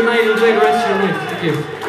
Good night. Enjoy the rest of your night. Thank you.